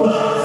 Oh!